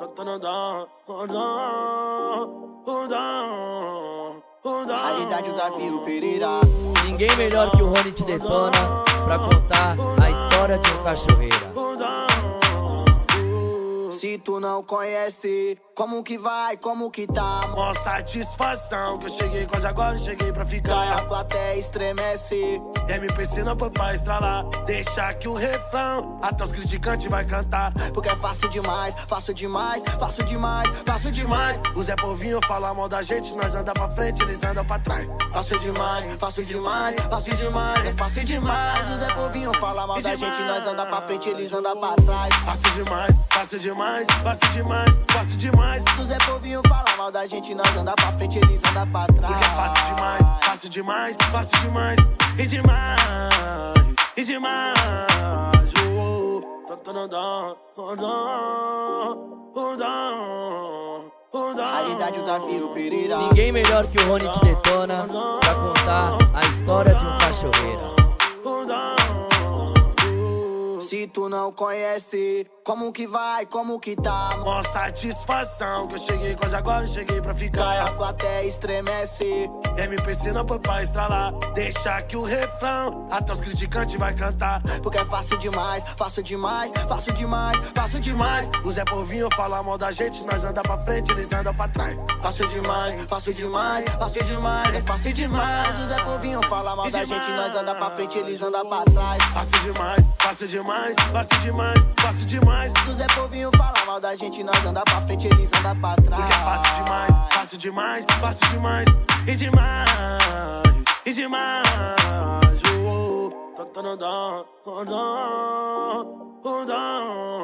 Dá, não dá. Realidade o Davi, o Pereira. Ninguém melhor que o Rony te detona pra contar a história de um cachoeira. Se tu não conhece, como que vai, como que tá? Mó satisfação que eu cheguei quase agora, cheguei pra A ficar. plateia estremece. MPC não foi pra estralar, deixa que o refrão até os criticantes vai cantar. Porque é fácil demais, fácil demais, fácil demais, fácil demais. O Zé Povinho fala mal da gente, nós anda pra frente, eles andam pra trás. Fácil demais, fácil demais, fácil demais, é fácil demais. O Zé Povinho fala mal da gente, nós anda pra frente, eles andam pra trás. Fácil demais, fácil demais, fácil demais, fácil demais. O Zé Povinho fala mal da gente, nós anda pra frente, eles andam pra trás. Porque é fácil demais, fácil demais, fácil demais, e demais, e demais. Oh, oh. Dá, não dá. Realidade o Davi, o Pereira. Ninguém melhor que o Rony te detona pra contar a história de um cachoeira. Se tu não conhece, como que vai, como que tá? Mó satisfação que eu cheguei quase agora, cheguei pra A ficar. plateia estremece. MPC não foi pra estralar, deixa que o refrão até os criticantes vai cantar. Porque é fácil demais, fácil demais, fácil demais, fácil demais. O Zé Povinho fala mal da gente, nós anda pra frente, eles andam pra trás. Fácil demais, fácil demais, fácil demais, é fácil demais. O Zé Povinho fala mal da gente, nós anda pra frente, eles andam pra trás. Fácil demais, fácil demais, fácil demais, fácil demais. O Zé Povinho fala mal da gente, nós anda pra frente, eles andam pra trás. Porque é fácil demais, fácil demais, fácil demais, e demais, e demais. Oh, oh. Tanto não dá, não dá,